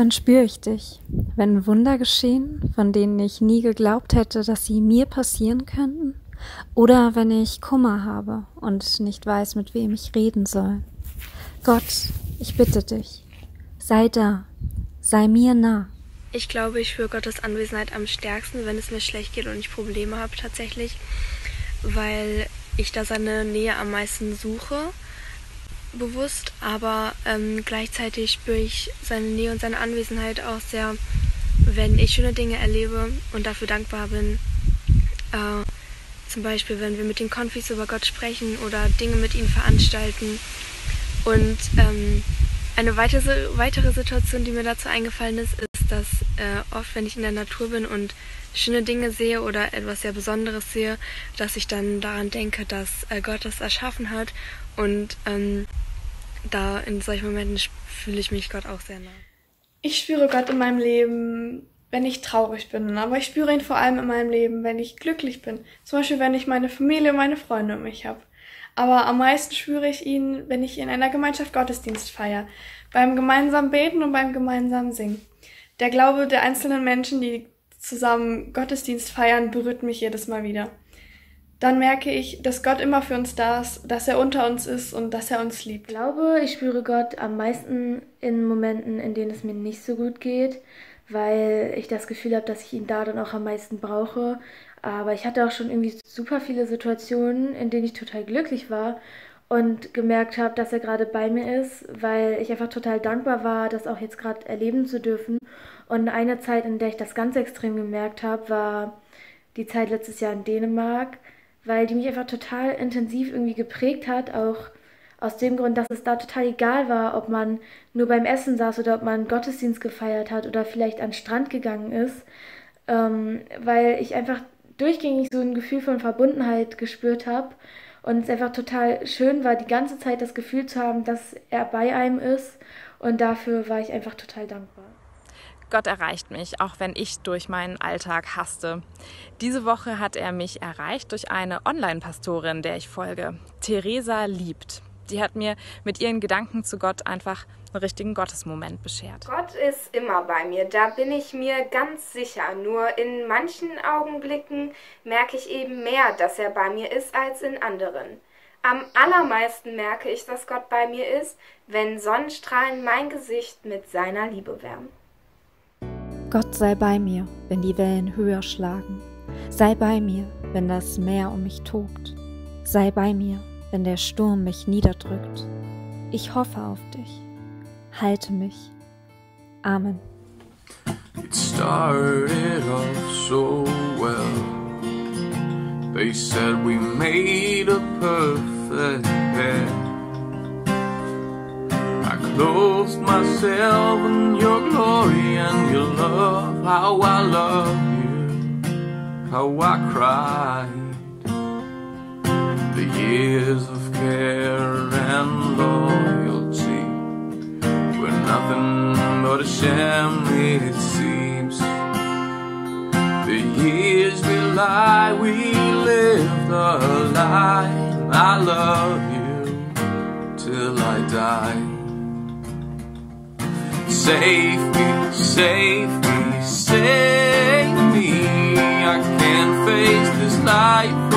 Wann spüre ich dich? Wenn Wunder geschehen, von denen ich nie geglaubt hätte, dass sie mir passieren könnten? Oder wenn ich Kummer habe und nicht weiß, mit wem ich reden soll? Gott, ich bitte dich, sei da, sei mir nah. Ich glaube, ich spüre Gottes Anwesenheit am stärksten, wenn es mir schlecht geht und ich Probleme habe tatsächlich, weil ich da seine Nähe am meisten suche bewusst, aber ähm, gleichzeitig spüre ich seine Nähe und seine Anwesenheit auch sehr, wenn ich schöne Dinge erlebe und dafür dankbar bin. Äh, zum Beispiel, wenn wir mit den Konfis über Gott sprechen oder Dinge mit ihnen veranstalten. Und ähm, eine weitere, weitere Situation, die mir dazu eingefallen ist, ist, dass äh, oft, wenn ich in der Natur bin und schöne Dinge sehe oder etwas sehr Besonderes sehe, dass ich dann daran denke, dass äh, Gott das erschaffen hat und ähm, da in solchen Momenten fühle ich mich Gott auch sehr nah. Ich spüre Gott in meinem Leben, wenn ich traurig bin, aber ich spüre ihn vor allem in meinem Leben, wenn ich glücklich bin. Zum Beispiel, wenn ich meine Familie, meine Freunde um mich habe. Aber am meisten spüre ich ihn, wenn ich in einer Gemeinschaft Gottesdienst feiere, beim gemeinsamen Beten und beim gemeinsamen Singen. Der Glaube der einzelnen Menschen, die zusammen Gottesdienst feiern, berührt mich jedes Mal wieder dann merke ich, dass Gott immer für uns da ist, dass er unter uns ist und dass er uns liebt. Ich glaube, ich spüre Gott am meisten in Momenten, in denen es mir nicht so gut geht, weil ich das Gefühl habe, dass ich ihn da dann auch am meisten brauche. Aber ich hatte auch schon irgendwie super viele Situationen, in denen ich total glücklich war und gemerkt habe, dass er gerade bei mir ist, weil ich einfach total dankbar war, das auch jetzt gerade erleben zu dürfen. Und eine Zeit, in der ich das ganz extrem gemerkt habe, war die Zeit letztes Jahr in Dänemark weil die mich einfach total intensiv irgendwie geprägt hat, auch aus dem Grund, dass es da total egal war, ob man nur beim Essen saß oder ob man Gottesdienst gefeiert hat oder vielleicht an den Strand gegangen ist, ähm, weil ich einfach durchgängig so ein Gefühl von Verbundenheit gespürt habe und es einfach total schön war, die ganze Zeit das Gefühl zu haben, dass er bei einem ist und dafür war ich einfach total dankbar. Gott erreicht mich, auch wenn ich durch meinen Alltag haste. Diese Woche hat er mich erreicht durch eine Online-Pastorin, der ich folge. Theresa liebt. Die hat mir mit ihren Gedanken zu Gott einfach einen richtigen Gottesmoment beschert. Gott ist immer bei mir, da bin ich mir ganz sicher. Nur in manchen Augenblicken merke ich eben mehr, dass er bei mir ist, als in anderen. Am allermeisten merke ich, dass Gott bei mir ist, wenn Sonnenstrahlen mein Gesicht mit seiner Liebe wärmen. Gott sei bei mir, wenn die Wellen höher schlagen. Sei bei mir, wenn das Meer um mich tobt. Sei bei mir, wenn der Sturm mich niederdrückt. Ich hoffe auf dich. Halte mich. Amen. It started off so well. They said we made a perfect pair. clothed myself in your glory and your love. How I love you, how I cried. The years of care and loyalty were nothing but a sham, it seems. The years we lie, we live the lie. I love you till I die. Save me, save me, save me. I can't face this life